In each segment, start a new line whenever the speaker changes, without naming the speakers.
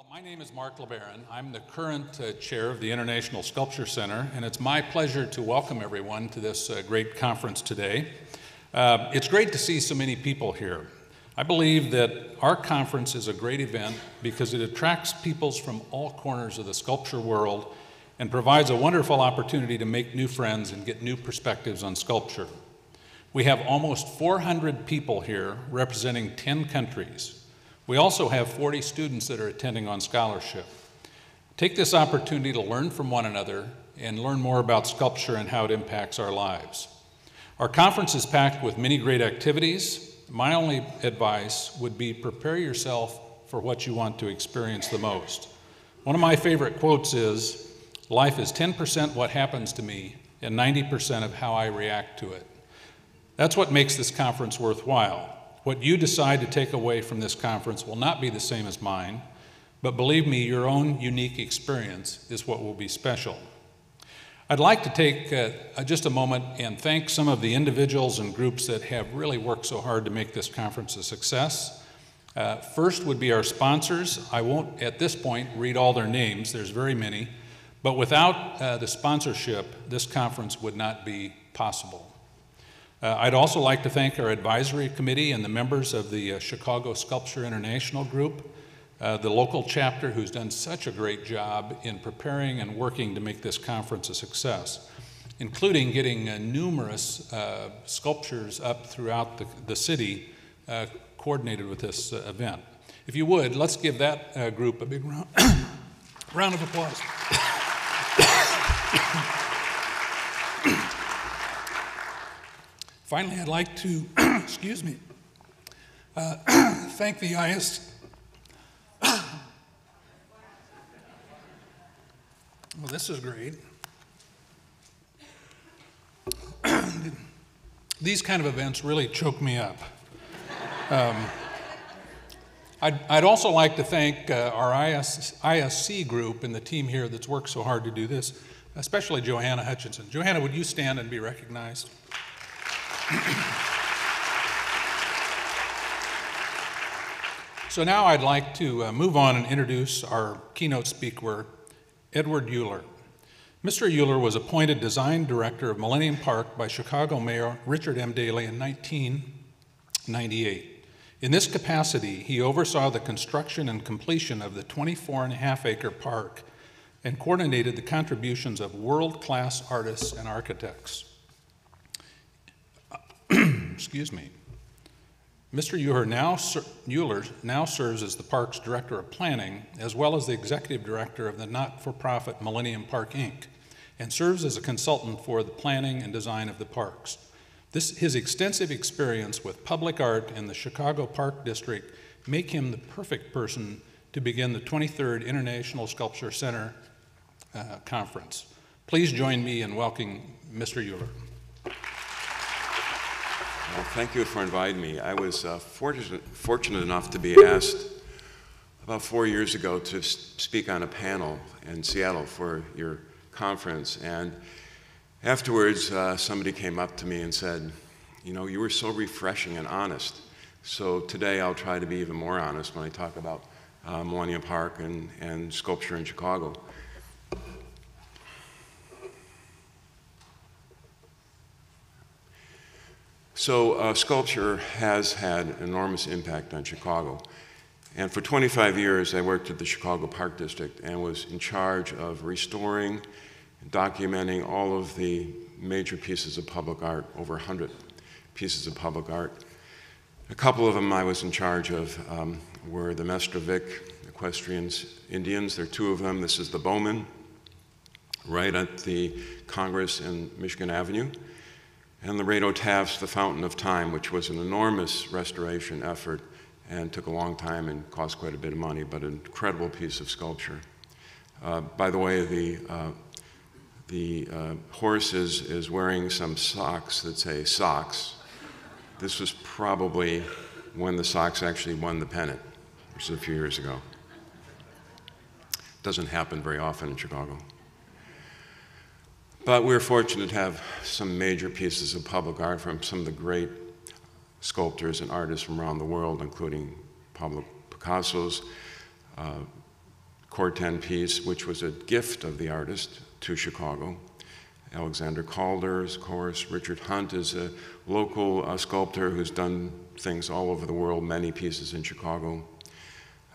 Well, my name is Mark LeBaron. I'm the current uh, chair of the International Sculpture Center, and it's my pleasure to welcome everyone to this uh, great conference today. Uh, it's great to see so many people here. I believe that our conference is a great event because it attracts peoples from all corners of the sculpture world and provides a wonderful opportunity to make new friends and get new perspectives on sculpture. We have almost 400 people here representing 10 countries. We also have 40 students that are attending on scholarship. Take this opportunity to learn from one another and learn more about sculpture and how it impacts our lives. Our conference is packed with many great activities. My only advice would be prepare yourself for what you want to experience the most. One of my favorite quotes is Life is 10% what happens to me and 90% of how I react to it. That's what makes this conference worthwhile. What you decide to take away from this conference will not be the same as mine, but believe me, your own unique experience is what will be special. I'd like to take uh, just a moment and thank some of the individuals and groups that have really worked so hard to make this conference a success. Uh, first would be our sponsors. I won't at this point read all their names, there's very many, but without uh, the sponsorship, this conference would not be possible. Uh, I'd also like to thank our advisory committee and the members of the uh, Chicago Sculpture International Group uh, the local chapter who's done such a great job in preparing and working to make this conference a success, including getting uh, numerous uh, sculptures up throughout the, the city uh, coordinated with this event. If you would, let's give that group a big round, round of applause. Finally, I'd like to, excuse me, thank the IS, Well, this is great. These kind of events really choke me up. Um, I'd, I'd, also like to thank uh, our IS, ISC group and the team here that's worked so hard to do this, especially Johanna Hutchinson. Johanna, would you stand and be recognized? so now I'd like to uh, move on and introduce our keynote speaker, Edward Uhlir. Mr. Uhlir was appointed design director of Millennium Park by Chicago Mayor Richard M. Daley in 1998. In this capacity, he oversaw the construction and completion of the 24 and a half acre park and coordinated the contributions of world class artists and architects. Excuse me. Mr. Uhlir now, Uhlir now serves as the park's director of planning, as well as the executive director of the not for profit Millennium Park, Inc., and serves as a consultant for the planning and design of the parks. This, his extensive experience with public art in the Chicago Park District make him the perfect person to begin the 23rd International Sculpture Center uh, Conference. Please join me in welcoming Mr. Uhlir.
Well, thank you for inviting me. I was uh, fortunate, fortunate enough to be asked about four years ago to speak on a panel in Seattle for your conference. And afterwards, uh, somebody came up to me and said, You know, you were so refreshing and honest. So today I'll try to be even more honest when I talk about uh, Millennium Park and, and sculpture in Chicago. So uh, sculpture has had enormous impact on Chicago. And for 25 years, I worked at the Chicago Park District and was in charge of restoring and documenting all of the major pieces of public art, over 100 pieces of public art. A couple of them I was in charge of um, were the Mestrovic Equestrians Indians. There are two of them. This is the Bowman, right at the Congress and Michigan Avenue and Lorado Taft's The Fountain of Time, which was an enormous restoration effort and took a long time and cost quite a bit of money, but an incredible piece of sculpture. Uh, by the way, the, uh, the uh, horse is, is wearing some socks that say socks. This was probably when the Sox actually won the pennant, which was a few years ago. Doesn't happen very often in Chicago. But we're fortunate to have some major pieces of public art from some of the great sculptors and artists from around the world, including Pablo Picasso's uh, Corten piece, which was a gift of the artist to Chicago. Alexander Calder, of course. Richard Hunt is a local uh, sculptor who's done things all over the world, many pieces in Chicago.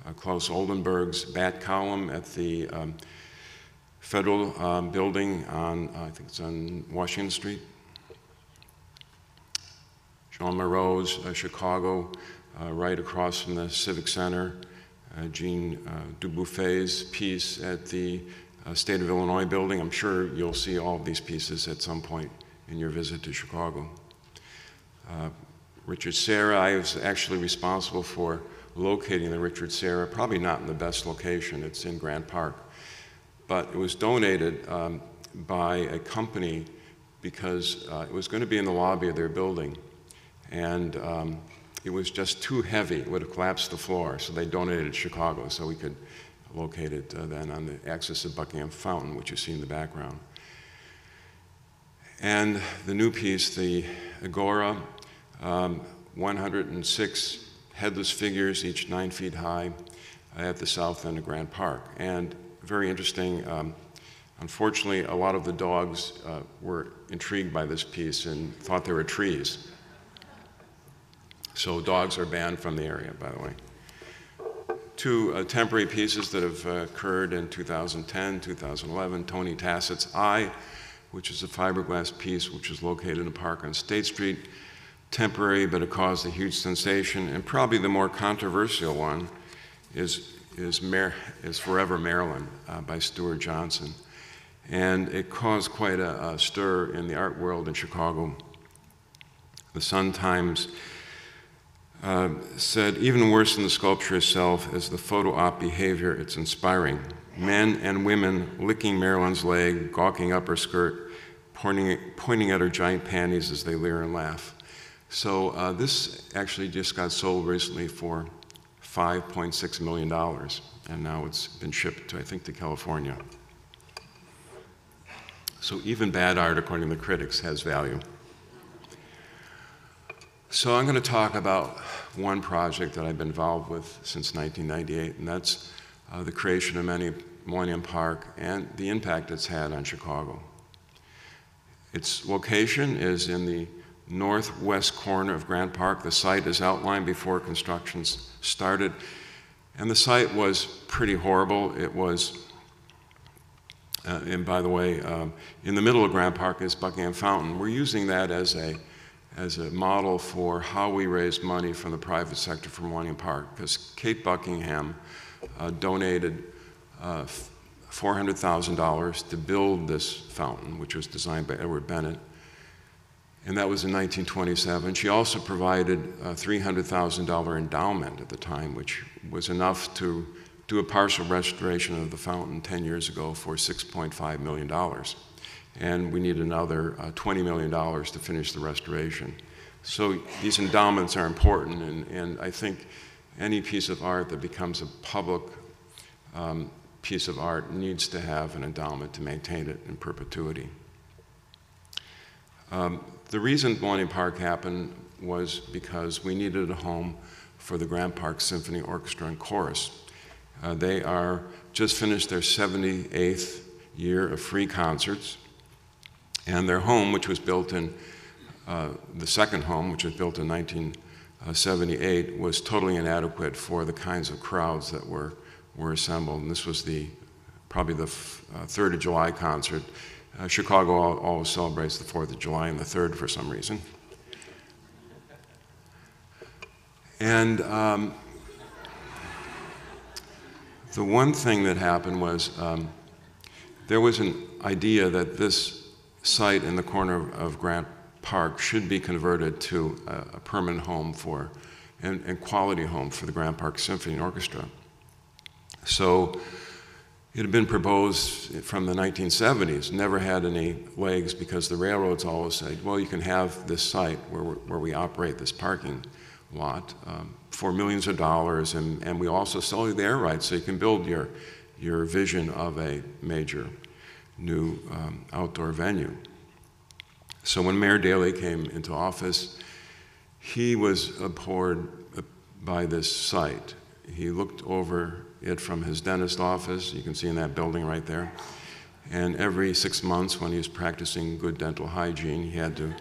Uh, Claes Oldenburg's Bat Column at the um, Federal um, Building on, uh, I think it's on Washington Street. Joan Miró's uh, Chicago, uh, right across from the Civic Center. Uh, Jean uh, Dubuffet's piece at the uh, State of Illinois building. I'm sure you'll see all of these pieces at some point in your visit to Chicago. Richard Serra, I was actually responsible for locating the Richard Serra, probably not in the best location, it's in Grant Park. But it was donated um, by a company because uh, it was going to be in the lobby of their building. And um, it was just too heavy, it would have collapsed the floor, so they donated it to Chicago so we could located uh, then on the axis of Buckingham Fountain, which you see in the background. And the new piece, the Agora, um, 106 headless figures, each nine feet high, at the south end of Grant Park. And very interesting, um, unfortunately, a lot of the dogs uh, were intrigued by this piece and thought they were trees. So dogs are banned from the area, by the way two uh, temporary pieces that have uh, occurred in 2010, 2011. Tony Tasset's Eye, which is a fiberglass piece which is located in a park on State Street. Temporary, but it caused a huge sensation. And probably the more controversial one is, is, Mar- is Forever Marilyn uh, by Seward Johnson. And it caused quite a, a stir in the art world in Chicago. The Sun Times uh, said, even worse than the sculpture itself is the photo op behavior it's inspiring. Men and women licking Marilyn's leg, gawking up her skirt, pointing, pointing at her giant panties as they leer and laugh. So uh, this actually just got sold recently for $5.6 million, and now it's been shipped, to, I think, to California. So even bad art, according to the critics, has value. So I'm going to talk about one project that I've been involved with since 1998, and that's uh, the creation of many Millennium Park and the impact it's had on Chicago. Its location is in the northwest corner of Grant Park. The site is outlined before construction started, and the site was pretty horrible. It was, uh, and by the way, um, in the middle of Grant Park is Buckingham Fountain. We're using that as a as a model for how we raise money from the private sector for Millennium Park, because Kate Buckingham uh, donated uh, $400,000 to build this fountain, which was designed by Edward Bennett. And that was in 1927. She also provided a $300,000 endowment at the time, which was enough to do a partial restoration of the fountain 10 years ago for $6.5 million and we need another uh, $20 million to finish the restoration. So these endowments are important, and, and I think any piece of art that becomes a public um, piece of art needs to have an endowment to maintain it in perpetuity. Um, the reason Millennium Park happened was because we needed a home for the Grant Park Symphony Orchestra and Chorus. Uh, they are just finished their 78th year of free concerts. And their home, which was built in, uh, the second home, which was built in 1978, was totally inadequate for the kinds of crowds that were, were assembled. And this was the, probably the uh, 3rd of July concert. Uh, Chicago always celebrates the 4th of July and the 3rd for some reason. And um, the one thing that happened was um, there was an idea that this site in the corner of Grant Park should be converted to a, a permanent home for, and, and, quality home for the Grant Park Symphony Orchestra. So it had been proposed from the 1970s, never had any legs because the railroads always said, well, you can have this site where, where we operate this parking lot um, for millions of dollars, and, and we also sell you the air rights so you can build your, your vision of a major new um, outdoor venue. So when Mayor Daley came into office, he was abhorred by this site. He looked over it from his dentist office. You can see in that building right there. And every six months, when he was practicing good dental hygiene, he had to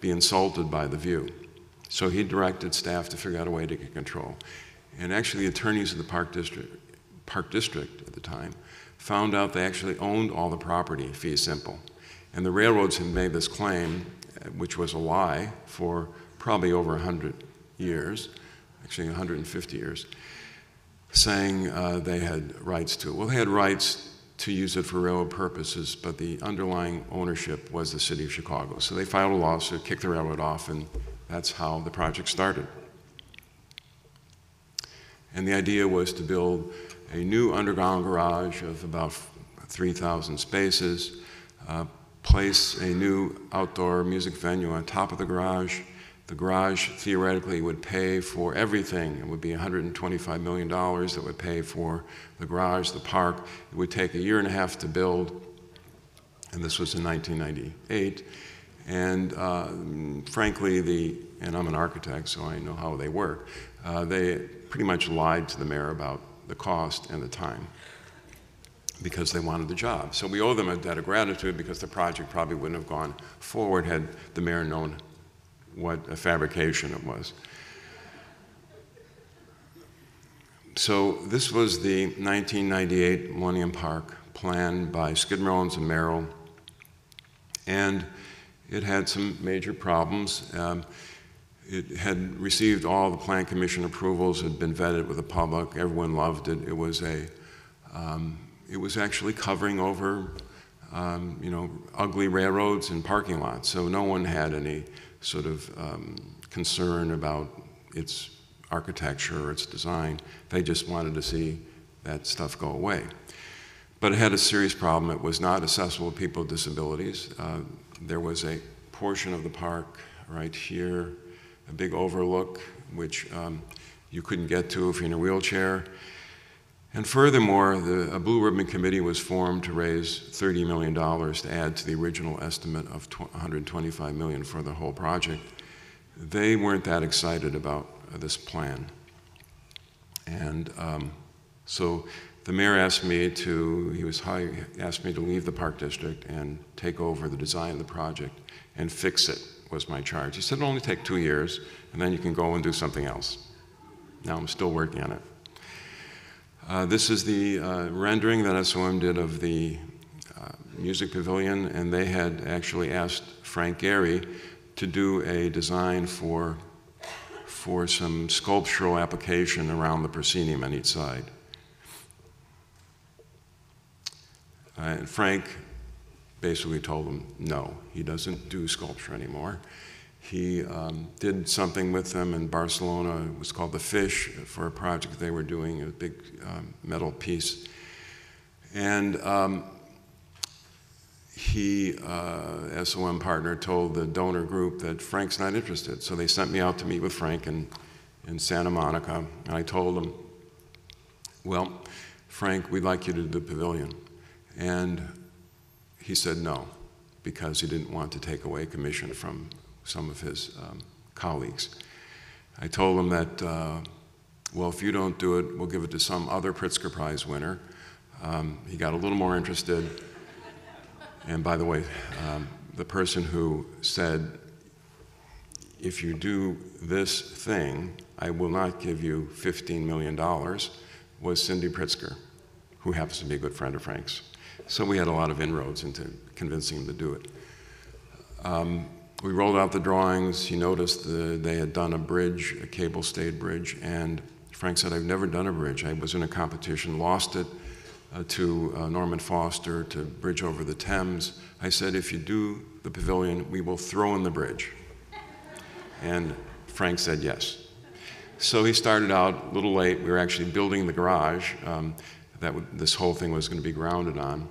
be insulted by the view. So he directed staff to figure out a way to get control. And actually, the attorneys of the Park District, Park District at the time found out they actually owned all the property, fee simple. And the railroads had made this claim, uh, which was a lie, for probably over 100 years, actually 150 years, saying uh, they had rights to it. Well, they had rights to use it for railroad purposes, but the underlying ownership was the city of Chicago. So they filed a lawsuit, kicked the railroad off, and that's how the project started. And the idea was to build a new underground garage of about 3,000 spaces, uh, place a new outdoor music venue on top of the garage. The garage theoretically would pay for everything. It would be $125 million that would pay for the garage, the park. It would take a year and a half to build, and this was in 1998. And uh, frankly, the, and I'm an architect, so I know how they work, uh, they pretty much lied to the mayor about the cost and the time because they wanted the job. So we owe them a debt of gratitude because the project probably wouldn't have gone forward had the mayor known what a fabrication it was. So this was the 1998 Millennium Park plan by Skidmore, Owings and Merrill, and it had some major problems. Um, it had received all the Plan Commission approvals, had been vetted with the public, everyone loved it. It was a, um, it was actually covering over, um, you know, ugly railroads and parking lots. So no one had any sort of um, concern about its architecture or its design. They just wanted to see that stuff go away. But it had a serious problem. It was not accessible to people with disabilities. Uh, there was a portion of the park right here a big overlook, which um, you couldn't get to if you're in a wheelchair. And furthermore, the, a Blue Ribbon Committee was formed to raise $30 million to add to the original estimate of 125 million for the whole project. They weren't that excited about this plan. And um, so the mayor asked me to, he was high, asked me to leave the park district and take over the design of the project and fix it was my charge. He said, it'll only take two years, and then you can go and do something else. Now I'm still working on it. Uh, this is the uh, rendering that SOM did of the uh, music pavilion, and they had actually asked Frank Gehry to do a design for, for some sculptural application around the proscenium on each side. Uh, and Frank basically told them, no, he doesn't do sculpture anymore. He um, did something with them in Barcelona. It was called The Fish for a project they were doing, a big um, metal piece. And um, he, uh, SOM partner, told the donor group that Frank's not interested. So they sent me out to meet with Frank in, in Santa Monica. And I told him, well, Frank, we'd like you to do the pavilion. And he said no, because he didn't want to take away commission from some of his um, colleagues. I told him that, uh, well, if you don't do it, we'll give it to some other Pritzker Prize winner. Um, he got a little more interested. And by the way, um, the person who said, if you do this thing, I will not give you $15 million, was Cindy Pritzker, who happens to be a good friend of Frank's. So we had a lot of inroads into convincing him to do it. Um, we rolled out the drawings. He noticed the, they had done a bridge, a cable stayed bridge, and Frank said, I've never done a bridge. I was in a competition, lost it uh, to uh, Norman Foster to bridge over the Thames. I said, if you do the pavilion, we will throw in the bridge. And Frank said yes. So he started out a little late. We were actually building the garage. Um, that this whole thing was going to be grounded on.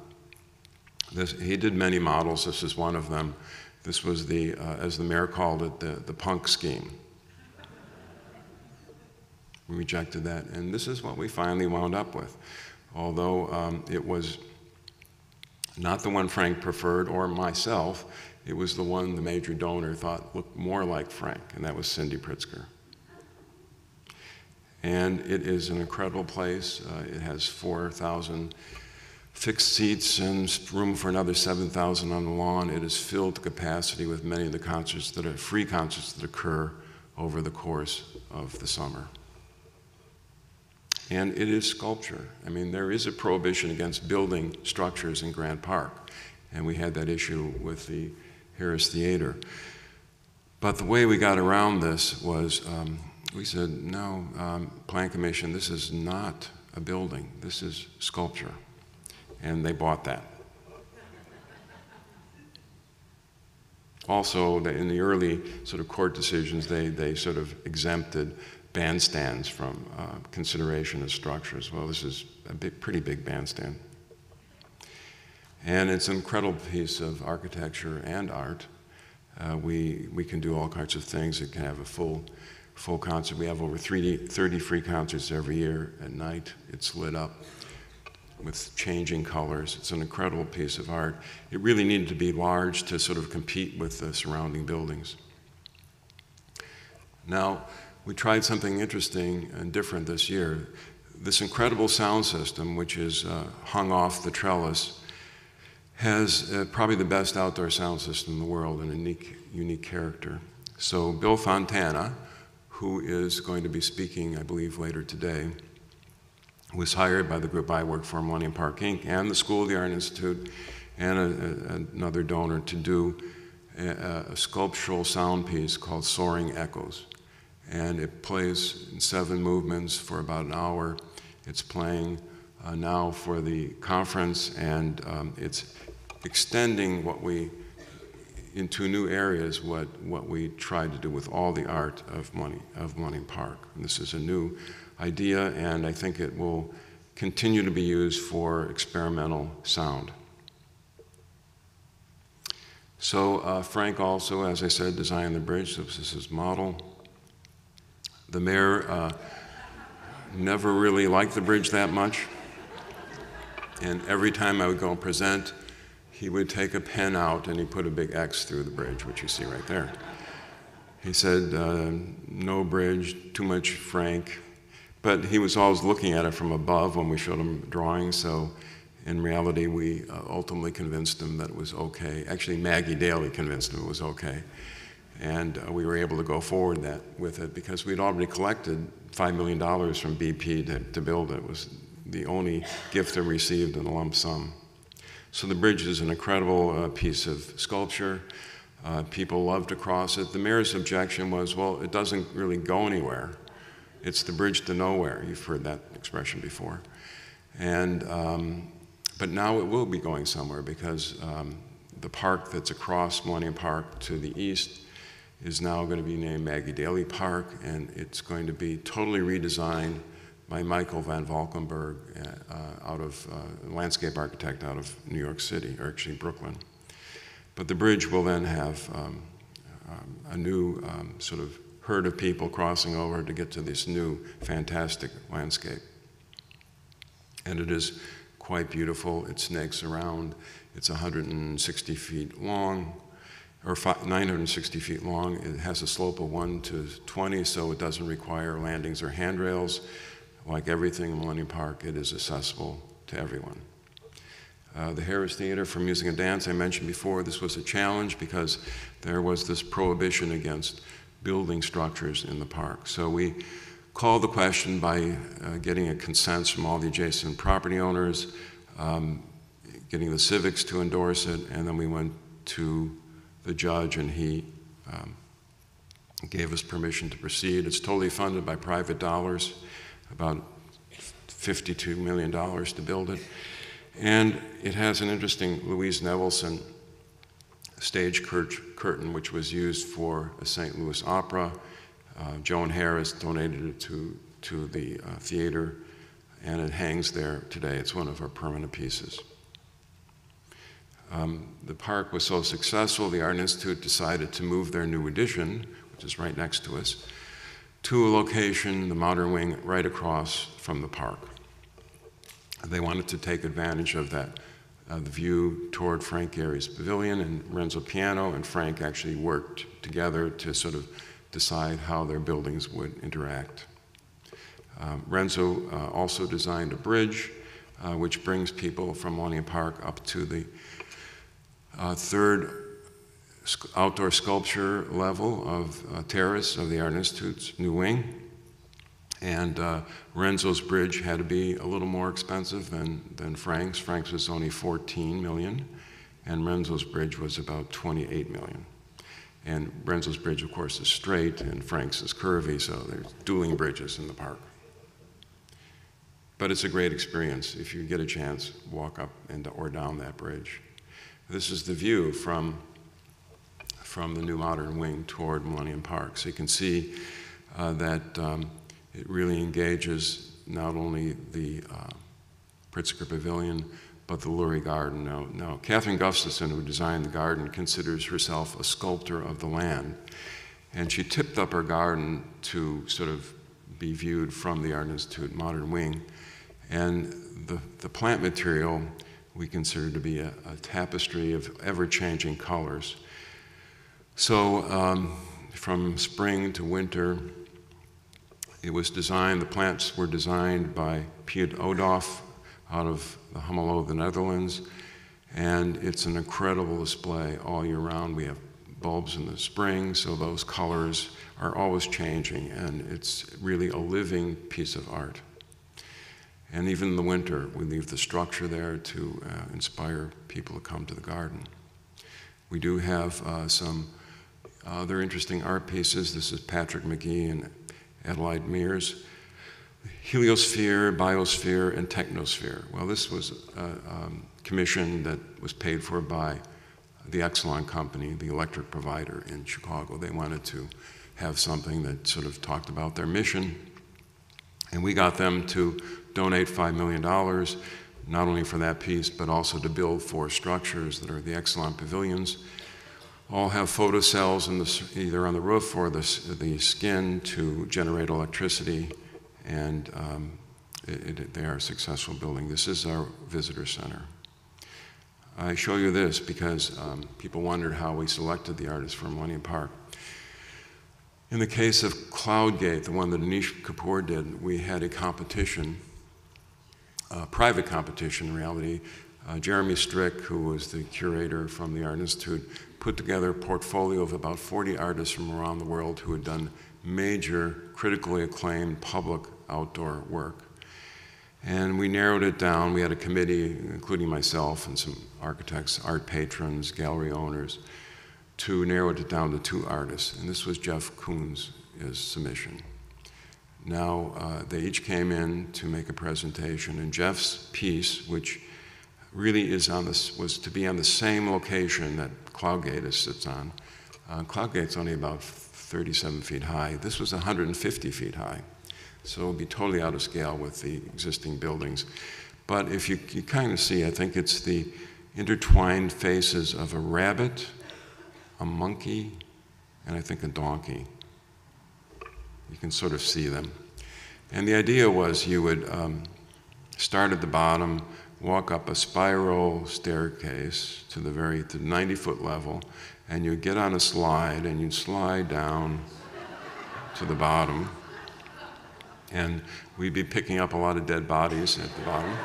This, he did many models. This is one of them. This was the, uh, as the mayor called it, the, the punk scheme. We rejected that, and this is what we finally wound up with. Although um, it was not the one Frank preferred or myself, it was the one the major donor thought looked more like Frank, and that was Cindy Pritzker. And it is an incredible place. Uh, it has 4,000 fixed seats and room for another 7,000 on the lawn. It is filled to capacity with many of the concerts that are free concerts that occur over the course of the summer. And it is sculpture. I mean, there is a prohibition against building structures in Grant Park, and we had that issue with the Harris Theater. But the way we got around this was um, we said, no, um, Plan Commission, this is not a building, this is sculpture. And they bought that. Also, in the early sort of court decisions, they, they sort of exempted bandstands from uh, consideration as structures. Well, this is a big, pretty big bandstand. And it's an incredible piece of architecture and art. Uh, we, we can do all kinds of things. It can have a full, full concert. We have over 30, 30 free concerts every year at night. It's lit up with changing colors. It's an incredible piece of art. It really needed to be large to sort of compete with the surrounding buildings. Now, we tried something interesting and different this year. This incredible sound system, which is uh, hung off the trellis, has uh, probably the best outdoor sound system in the world and a unique, unique character. So, Bill Fontana, who is going to be speaking, I believe, later today, was hired by the group I work for, Millennium Park Inc., and the School of the Art Institute, and a, a, another donor to do a, a, sculptural sound piece called Soaring Echoes. And it plays in seven movements for about an hour. It's playing uh, now for the conference, and um, it's extending what we into new areas what, what we tried to do with all the art of Money of Millennium Park. And this is a new idea, and I think it will continue to be used for experimental sound. So uh, Frank also, as I said, designed the bridge. This is his model. The mayor uh, never really liked the bridge that much. And every time I would go present, he would take a pen out and he put a big X through the bridge, which you see right there. He said, uh, no bridge, too much Frank, but he was always looking at it from above when we showed him drawings, so in reality, we uh, ultimately convinced him that it was okay. Actually, Maggie Daley convinced him it was okay. And uh, we were able to go forward that, with it because we'd already collected $5 million from BP to, to build it. It was the only gift I received in a lump sum. So the bridge is an incredible uh, piece of sculpture. Uh, people love to cross it. The mayor's objection was, well, it doesn't really go anywhere. It's the bridge to nowhere. You've heard that expression before. And, um, but now it will be going somewhere because um, the park that's across Millennium Park to the east is now going to be named Maggie Daley Park, and it's going to be totally redesigned by Michael Van Valkenburgh, uh, out of uh, landscape architect out of New York City, or actually Brooklyn. But the bridge will then have um, um, a new um, sort of herd of people crossing over to get to this new fantastic landscape. And it is quite beautiful. It snakes around. It's 160 feet long, or 960 feet long. It has a slope of 1 to 20, so it doesn't require landings or handrails. Like everything in Millennium Park, it is accessible to everyone. Uh, the Harris Theater for Music and Dance, I mentioned before, this was a challenge because there was this prohibition against building structures in the park. So we called the question by uh, getting a consent from all the adjacent property owners, um, getting the civics to endorse it, and then we went to the judge and he um, gave us permission to proceed. It's totally funded by private dollars, about $52 million to build it. And it has an interesting Louise Nevelson stage cur curtain, which was used for a St. Louis opera. Uh, Joan Harris donated it to, to the uh, theater, and it hangs there today. It's one of our permanent pieces. Um, the park was so successful, the Art Institute decided to move their new addition, which is right next to us, to a location, the modern wing, right across from the park. They wanted to take advantage of that uh, the view toward Frank Gehry's pavilion and Renzo Piano, and Frank actually worked together to sort of decide how their buildings would interact. Um, Renzo uh, also designed a bridge uh, which brings people from Millennium Park up to the uh, third outdoor sculpture level of uh, terrace of the Art Institute's new wing. And uh, Renzo's bridge had to be a little more expensive than, than Frank's. Frank's was only 14 million, and Renzo's bridge was about 28 million. And Renzo's bridge, of course, is straight, and Frank's is curvy, so there's dueling bridges in the park. But it's a great experience if you get a chance, walk up and or down that bridge. This is the view from, from the new modern wing toward Millennium Park. So you can see uh, that um, it really engages not only the uh, Pritzker Pavilion, but the Lurie Garden. Now, now, Kathryn Gustafson, who designed the garden, considers herself a sculptor of the land. And she tipped up her garden to sort of be viewed from the Art Institute Modern Wing. And the, the plant material we consider to be a, a tapestry of ever changing colors. So, um, from spring to winter, it was designed, the plants were designed by Piet Oudolf out of the Hummelo, the Netherlands, and it's an incredible display all year round. We have bulbs in the spring, so those colors are always changing, and it's really a living piece of art. And even in the winter, we leave the structure there to uh, inspire people to come to the garden. We do have uh, some other interesting art pieces. This is Patrick McGee and Adelaide Mears. Heliosphere, Biosphere, and Technosphere. Well, this was a um, commission that was paid for by the Exelon company, the electric provider in Chicago. They wanted to have something that sort of talked about their mission. And we got them to donate $5 million, not only for that piece, but also to build four structures that are the Exelon pavilions. All have photocells in the, either on the roof or the, the skin to generate electricity, and um, it, it, they are a successful building. This is our visitor center. I show you this because um, people wondered how we selected the artists for Millennium Park. In the case of Cloudgate, the one that Anish Kapoor did, we had a competition, a private competition in reality. Uh, Jeremy Strick, who was the curator from the Art Institute, put together a portfolio of about 40 artists from around the world who had done major, critically acclaimed public outdoor work. And we narrowed it down. We had a committee, including myself and some architects, art patrons, gallery owners, to narrow it down to two artists. And this was Jeff Koons' submission. Now, uh, they each came in to make a presentation, and Jeff's piece, which really is on this, was to be on the same location that Cloudgate sits on. Uh, Cloudgate's only about 37 feet high. This was 150 feet high. So it would be totally out of scale with the existing buildings. But if you, you kind of see, I think it's the intertwined faces of a rabbit, a monkey, and I think a donkey. You can sort of see them. And the idea was you would um, start at the bottom, walk up a spiral staircase to the very to 90 foot level, and you'd get on a slide and you'd slide down to the bottom. And we'd be picking up a lot of dead bodies at the bottom.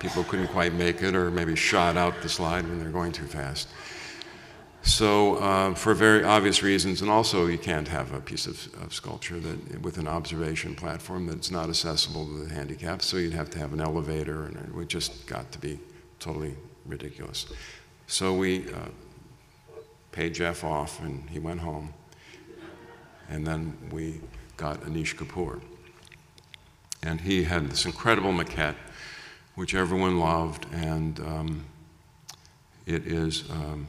People couldn't quite make it, or maybe shot out the slide when they're going too fast. So, uh, for very obvious reasons, and also you can't have a piece of, of, sculpture that with an observation platform that's not accessible to the handicapped. So you'd have to have an elevator, and it just got to be totally ridiculous. So we uh, paid Jeff off, and he went home. And then we got Anish Kapoor, and he had this incredible maquette, which everyone loved, and um, it is. Um,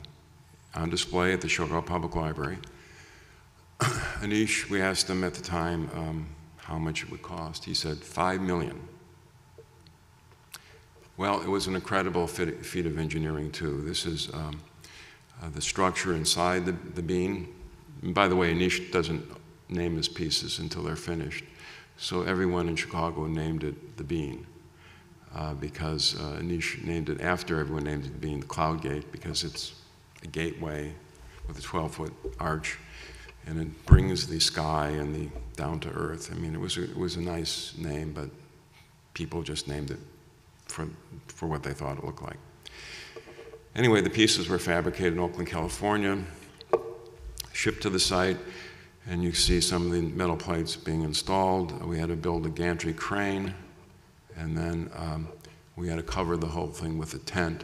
on display at the Chicago Public Library. Anish, we asked him at the time um, how much it would cost. He said, five million. Well, it was an incredible feat of engineering, too. This is um, uh, the structure inside the, the bean. And by the way, Anish doesn't name his pieces until they're finished. So everyone in Chicago named it the bean. Uh, because uh, Anish named it after everyone named it the bean, the Cloud Gate, because it's a gateway with a 12 foot arch. and it brings the sky and the down to earth. I mean, it was a, it was a nice name, but people just named it for, for what they thought it looked like. Anyway, the pieces were fabricated in Oakland, California, shipped to the site, and you see some of the metal plates being installed. We had to build a gantry crane, and then um, we had to cover the whole thing with a tent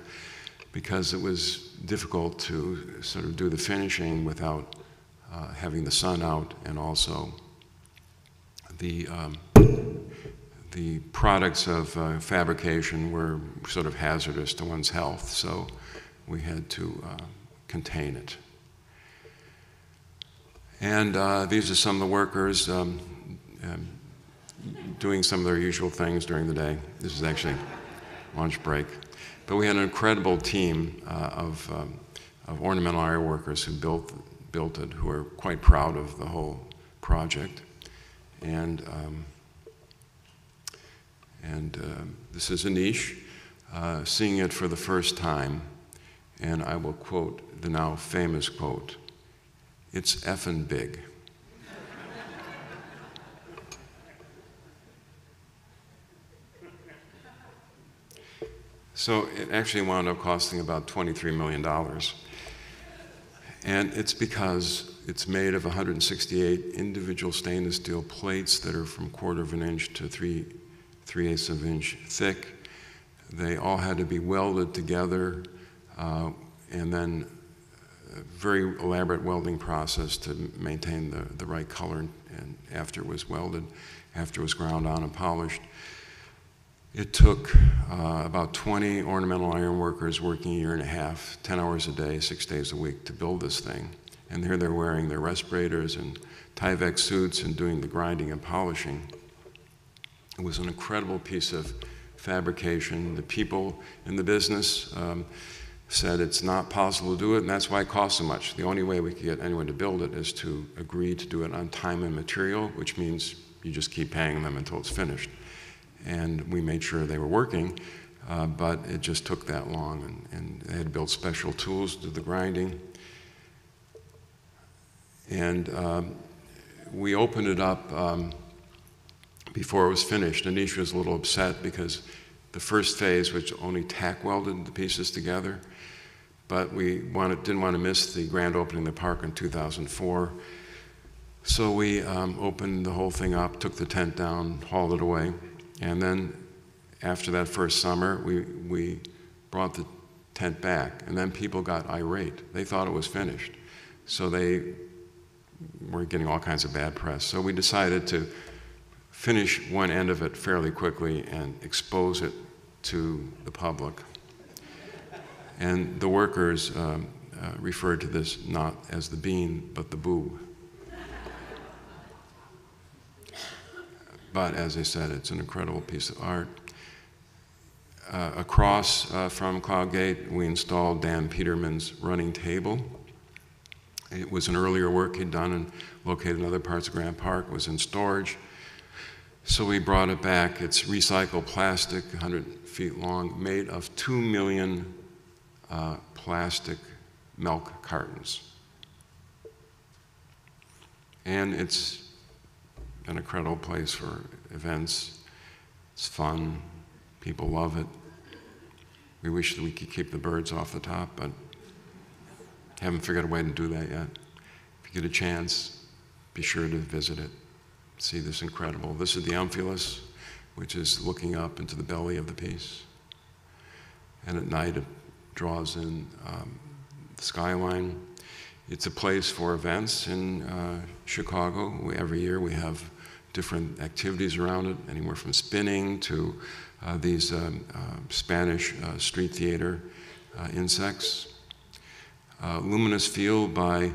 because it was difficult to sort of do the finishing without uh, having the sun out and also the um, the products of uh, fabrication were sort of hazardous to one's health, so we had to uh, contain it. And uh, these are some of the workers um, um, doing some of their usual things during the day. This is actually lunch break. But we had an incredible team uh, of, um, of ornamental iron workers who built, built it, who are quite proud of the whole project. And, um, and uh, this is Anish, uh, seeing it for the first time. And I will quote the now famous quote It's effing big. So it actually wound up costing about $23 million. And it's because it's made of 168 individual stainless steel plates that are from quarter of an inch to three, three eighths of an inch thick. They all had to be welded together uh, and then a very elaborate welding process to maintain the, the right color and after it was welded, after it was ground on and polished. It took uh, about 20 ornamental iron workers working a year and a half, 10 hours a day, six days a week to build this thing. And here they're wearing their respirators and Tyvek suits and doing the grinding and polishing. It was an incredible piece of fabrication. The people in the business um, said it's not possible to do it, and that's why it costs so much. The only way we could get anyone to build it is to agree to do it on time and material, which means you just keep paying them until it's finished and we made sure they were working, uh, but it just took that long, and, and, they had to build special tools to do the grinding. And um, we opened it up um, before it was finished. Anish was a little upset because the first phase which only tack welded the pieces together, but we wanted, didn't want to miss the grand opening of the park in 2004. So we um, opened the whole thing up, took the tent down, hauled it away. And then after that first summer, we, we brought the tent back. And then people got irate. They thought it was finished. So they were getting all kinds of bad press. So we decided to finish one end of it fairly quickly and expose it to the public. And the workers um, uh, referred to this not as the bean, but the boo. But as I said, it's an incredible piece of art. Uh, across uh, from Cloudgate, we installed Dan Peterman's running table. It was an earlier work he'd done and located in other parts of Grant Park, was in storage. So we brought it back. It's recycled plastic, 100 feet long, made of 2 million uh, plastic milk cartons. And it's an incredible place for events. It's fun. People love it. We wish that we could keep the birds off the top, but haven't figured a way to do that yet. If you get a chance, be sure to visit it. See this incredible. This is the Omphalos, which is looking up into the belly of the piece. And at night, it draws in um, the skyline. It's a place for events in uh, Chicago. We, every year we have different activities around it, anywhere from spinning to uh, these um, uh, Spanish uh, street theater uh, insects. Luminous Field by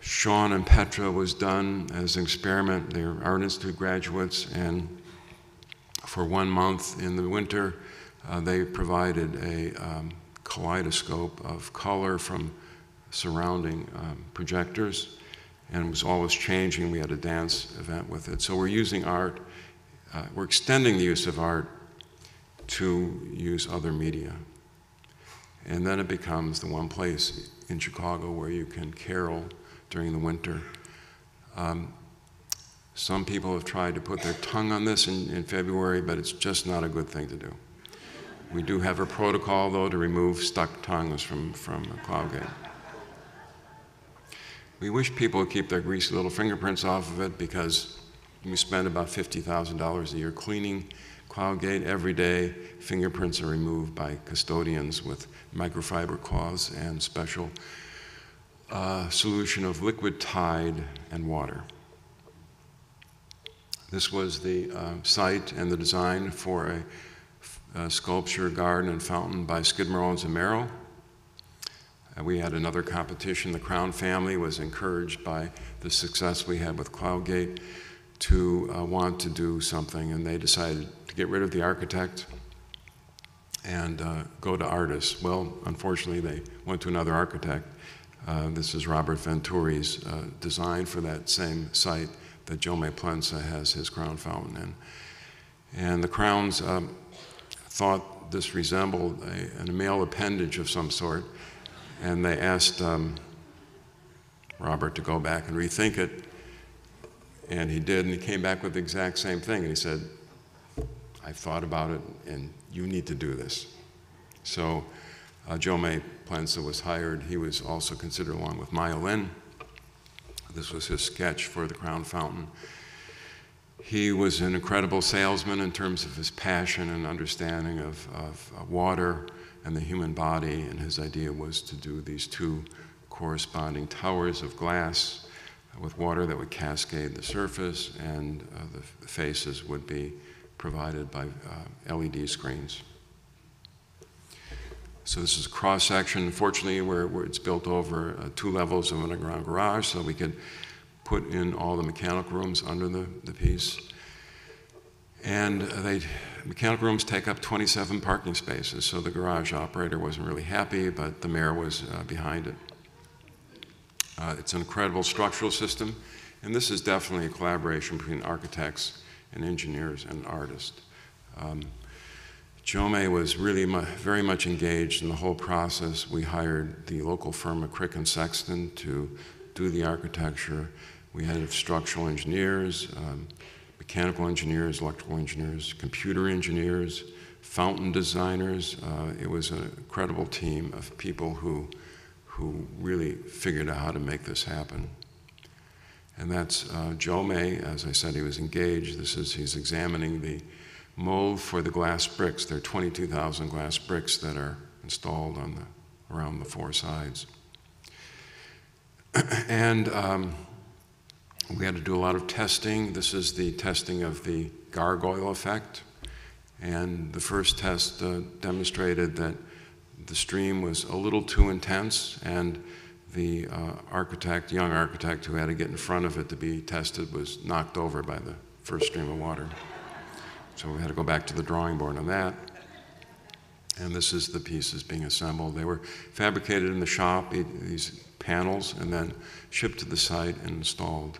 Sean and Petra was done as an experiment. They're Art Institute graduates, and for one month in the winter, uh, they provided a um, kaleidoscope of color from surrounding um, projectors and was always changing. We had a dance event with it. So we're using art, uh, we're extending the use of art to use other media. And then it becomes the one place in Chicago where you can carol during the winter. Um, some people have tried to put their tongue on this in, in February, but it's just not a good thing to do. We do have a protocol, though, to remove stuck tongues from, from a cloud gate. We wish people would keep their greasy little fingerprints off of it because we spend about $50,000 a year cleaning Cloud Gate every day. Fingerprints are removed by custodians with microfiber cloths and special uh, solution of liquid tide and water. This was the uh, site and the design for a, a, sculpture, garden, and fountain by Skidmore, Owings and Merrill. We had another competition. The Crown family was encouraged by the success we had with Cloudgate to uh, want to do something, and they decided to get rid of the architect and uh, go to artists. Well, unfortunately, they went to another architect. Uh, this is Robert Venturi's uh, design for that same site that Jaume Plensa has his crown fountain in. And the crowns um, thought this resembled a, a, male appendage of some sort, and they asked um, Robert to go back and rethink it. And he did, and he came back with the exact same thing. And he said, I thought about it, and you need to do this. So uh, Jaume Plensa was hired. He was also considered, along with Maya Lin, this was his sketch for the Crown Fountain. He was an incredible salesman in terms of his passion and understanding of, of uh, water and the human body, and his idea was to do these two corresponding towers of glass with water that would cascade the surface, and uh, the faces would be provided by uh, LED screens. So this is a cross section, fortunately, where it's built over uh, two levels of underground garage, so we could put in all the mechanical rooms under the, the piece. And they, mechanical rooms take up 27 parking spaces, so the garage operator wasn't really happy, but the mayor was uh, behind it. Uh, it's an incredible structural system, and this is definitely a collaboration between architects and engineers and artists. Um, Jaume was really mu very much engaged in the whole process. We hired the local firm of Krueck and Sexton to do the architecture. We had structural engineers, um, mechanical engineers, electrical engineers, computer engineers, fountain designers. Uh, it was an incredible team of people who, who really figured out how to make this happen. And that's uh, Jaume. as I said, he was engaged. This is, he's examining the mold for the glass bricks. There are 22,000 glass bricks that are installed on the, around the four sides. and um, we had to do a lot of testing. This is the testing of the gargoyle effect. And the first test uh, demonstrated that the stream was a little too intense, and the uh, architect, young architect who had to get in front of it to be tested, was knocked over by the first stream of water. So we had to go back to the drawing board on that. And this is the pieces being assembled. They were fabricated in the shop, these panels, and then shipped to the site and installed.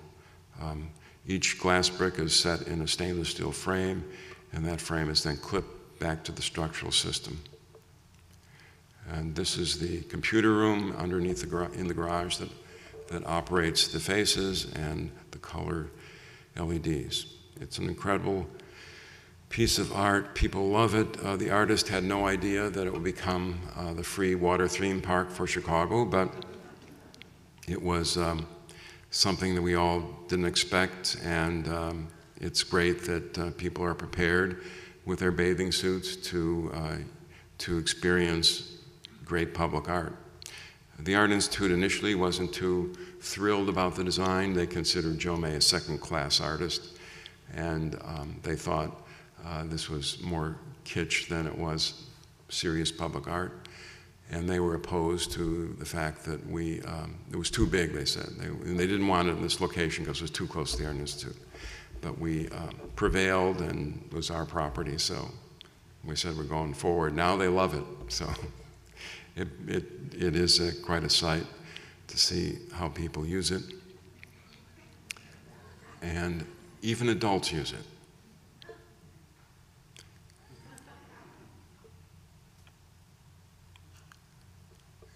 Um, each glass brick is set in a stainless steel frame, and that frame is then clipped back to the structural system. And this is the computer room underneath the in the garage that, that operates the faces and the color LEDs. It's an incredible piece of art. People love it. Uh, the artist had no idea that it would become uh, the free water theme park for Chicago, but it was um, something that we all didn't expect, and um, it's great that uh, people are prepared with their bathing suits to, uh, to experience great public art. The Art Institute initially wasn't too thrilled about the design. They considered Jaume a second-class artist, and um, they thought uh, this was more kitsch than it was serious public art. And they were opposed to the fact that we, um, it was too big, they said. They, they didn't want it in this location because it was too close to the Art Institute. But we uh, prevailed and it was our property, so we said we're going forward. Now they love it, so it, it, it is a, quite a sight to see how people use it. And even adults use it.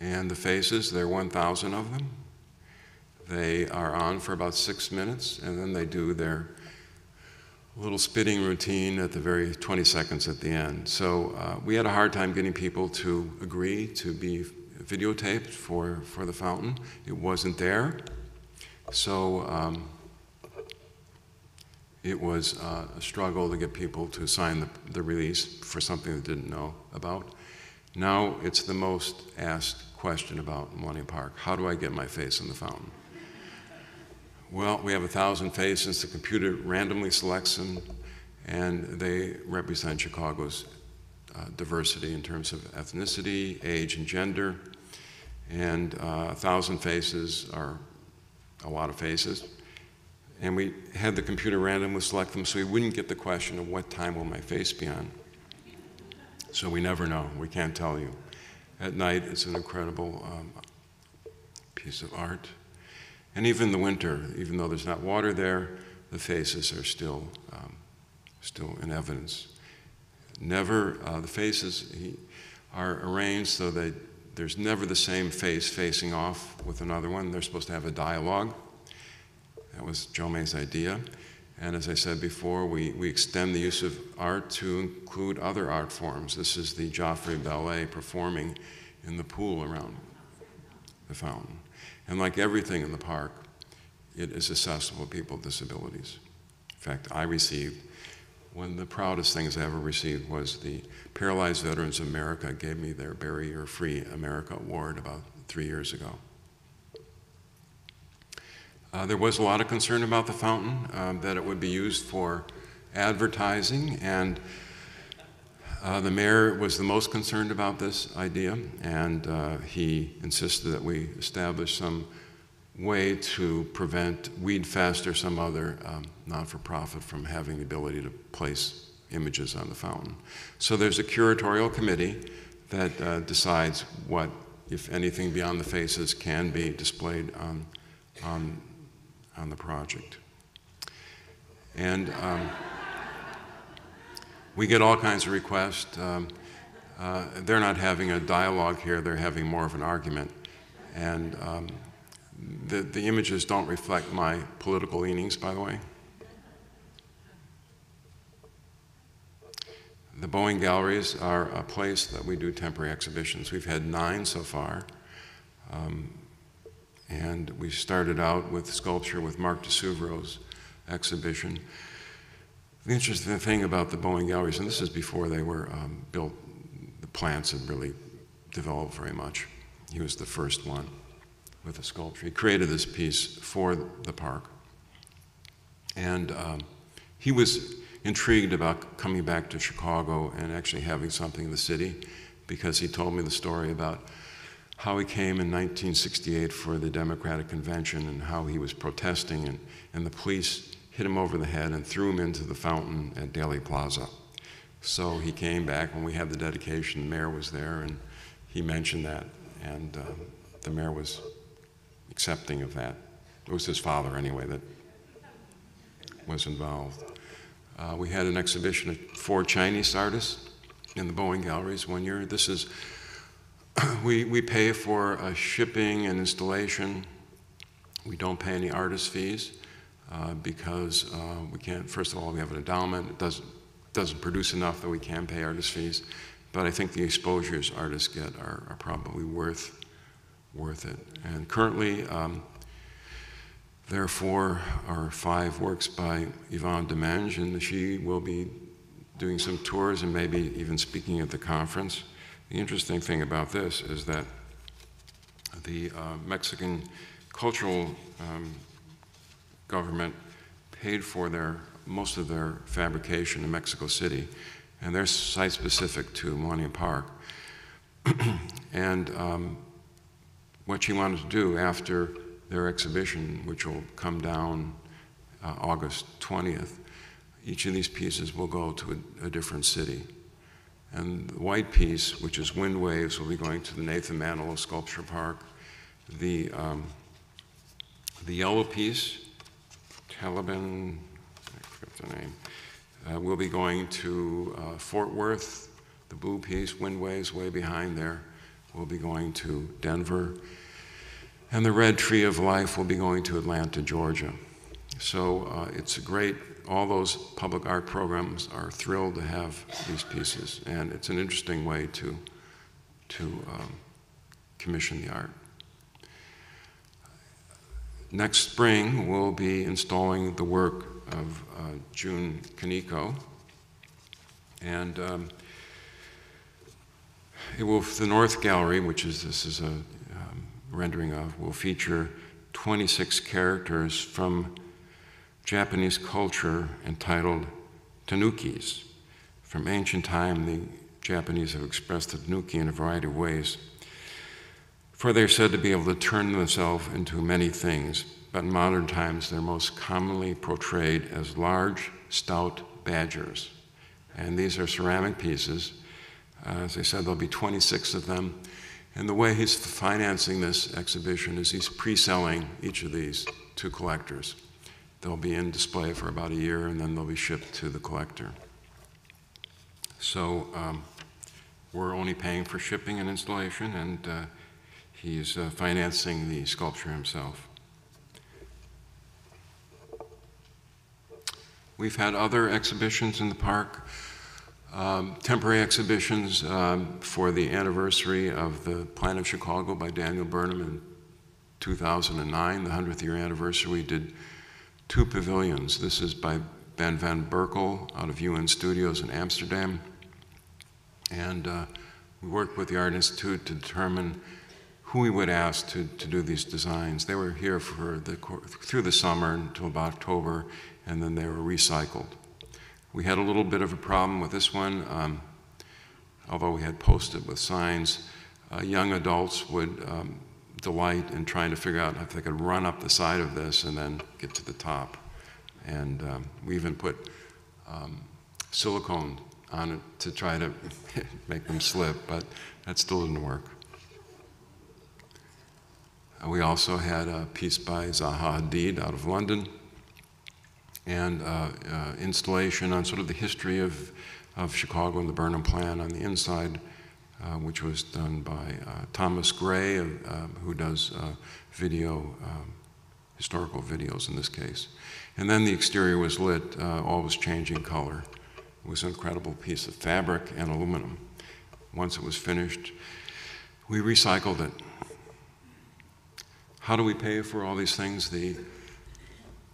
And the faces, there are 1,000 of them. They are on for about six minutes, and then they do their little spitting routine at the very 20 seconds at the end. So uh, we had a hard time getting people to agree to be videotaped for, for the fountain. It wasn't there. So um, it was uh, a struggle to get people to sign the, the release for something they didn't know about. Now it's the most asked question about Millennium Park. How do I get my face in the fountain? Well, we have a thousand faces. The computer randomly selects them, and they represent Chicago's uh, diversity in terms of ethnicity, age, and gender. And uh, a thousand faces are a lot of faces. And we had the computer randomly select them so we wouldn't get the question of what time will my face be on. So we never know. We can't tell you. At night, it's an incredible um, piece of art. And even in the winter, even though there's not water there, the faces are still, um, still in evidence. Never, uh, the faces he, are arranged so that there's never the same face facing off with another one. They're supposed to have a dialogue. That was Jaume's idea. And as I said before, we, we extend the use of art to include other art forms. This is the Joffrey Ballet performing in the pool around the fountain. And like everything in the park, it is accessible to people with disabilities. In fact, I received one of the proudest things I ever received was the Paralyzed Veterans of America gave me their Barrier Free America Award about three years ago. Uh, there was a lot of concern about the fountain, um, that it would be used for advertising, and uh, the mayor was the most concerned about this idea, and uh, he insisted that we establish some way to prevent Weedfest or some other um, not-for-profit from having the ability to place images on the fountain. So there's a curatorial committee that uh, decides what, if anything beyond the faces, can be displayed on, on on the project. And um, we get all kinds of requests. Um, uh, they're not having a dialogue here, they're having more of an argument. And um, the, the images don't reflect my political leanings, by the way. The Boeing galleries are a place that we do temporary exhibitions. We've had nine so far. Um, and we started out with sculpture with Mark di Suvero's exhibition. The interesting thing about the Boeing galleries, and this is before they were um, built, the plants had really developed very much. He was the first one with a sculpture. He created this piece for the park. And um, he was intrigued about coming back to Chicago and actually having something in the city because he told me the story about how he came in 1968 for the Democratic Convention and how he was protesting, and, and the police hit him over the head and threw him into the fountain at Daley Plaza. So he came back when we had the dedication, the mayor was there, and he mentioned that, and uh, the mayor was accepting of that. It was his father, anyway, that was involved. Uh, we had an exhibition of four Chinese artists in the Boeing galleries one year. This is we, we pay for uh, shipping and installation. We don't pay any artist fees uh, because uh, we can't, first of all, we have an endowment. It doesn't, doesn't produce enough that we can pay artist fees. But I think the exposures artists get are, are probably worth, worth it. And currently, um, there are four or five works by Yvonne Domenge, and she will be doing some tours and maybe even speaking at the conference. The interesting thing about this is that the uh, Mexican cultural um, government paid for their most of their fabrication in Mexico City, and they're site specific to Millennium Park. and um, what she wanted to do after their exhibition, which will come down uh, August 20th, each of these pieces will go to a, a different city. And the white piece, which is Wind Waves, will be going to the Nathan Manilow Sculpture Park. The, um, the yellow piece, Taliban, I forget the name, uh, will be going to uh, Fort Worth. The blue piece, Wind Waves, way behind there, will be going to Denver. And the Red Tree of Life will be going to Atlanta, Georgia. So uh, it's a great, all those public art programs are thrilled to have these pieces, and it's an interesting way to, to um, commission the art. Next spring, we'll be installing the work of uh, Jun Kaneko, and um, it will, the North Gallery, which is this is a um, rendering of, will feature 26 characters from Japanese culture entitled tanukis. From ancient time, the Japanese have expressed the tanuki in a variety of ways. For they're said to be able to turn themselves into many things, but in modern times they're most commonly portrayed as large, stout badgers. And these are ceramic pieces. Uh, as I said, there'll be 26 of them. And the way he's financing this exhibition is he's pre selling each of these to collectors. They'll be in display for about a year and then they'll be shipped to the collector. So um, we're only paying for shipping and installation, and uh, he's uh, financing the sculpture himself. We've had other exhibitions in the park, um, temporary exhibitions um, for the anniversary of the Plan of Chicago by Daniel Burnham in 2009, the 100th year anniversary. We did two pavilions. This is by Ben van Berkel out of UN Studios in Amsterdam. And uh, we worked with the Art Institute to determine who we would ask to, to do these designs. They were here for the, through the summer until about October, and then they were recycled. We had a little bit of a problem with this one, um, although we had posted with signs. Uh, young adults would um, delight in trying to figure out if they could run up the side of this and then get to the top. And um, we even put um, silicone on it to try to make them slip, but that still didn't work. Uh, we also had a piece by Zaha Hadid out of London and uh, uh, installation on sort of the history of, of Chicago and the Burnham Plan on the inside, which was done by uh, Thomas Gray, uh, who does video, um, historical videos in this case. And then the exterior was lit, all was changing color. It was an incredible piece of fabric and aluminum. Once it was finished, we recycled it. How do we pay for all these things? The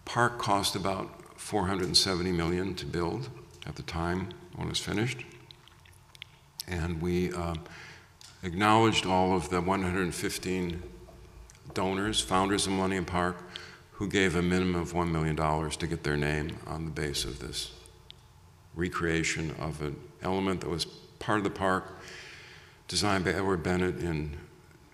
park cost about 470 million to build at the time when it was finished. And we uh, acknowledged all of the 115 donors, founders of Millennium Park, who gave a minimum of $1 million to get their name on the base of this recreation of an element that was part of the park, designed by Edward Bennett in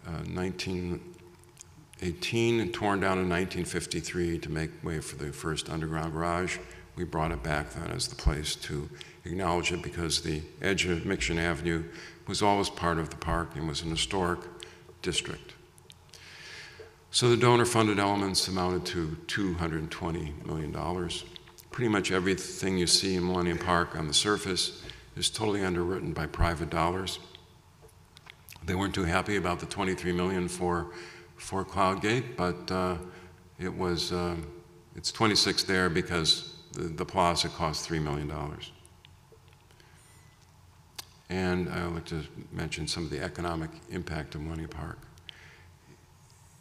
uh, 1918 and torn down in 1953 to make way for the first underground garage. We brought it back then as the place to acknowledge it because the edge of Michigan Avenue was always part of the park and was an historic district. So the donor funded elements amounted to $220 million pretty much everything you see in Millennium Park on the surface is totally underwritten by private dollars. They weren't too happy about the 23 million for for Cloudgate, but uh, it was uh, it's 26 there because the, the plaza cost three million dollars. And I would like to mention some of the economic impact of Millennium Park.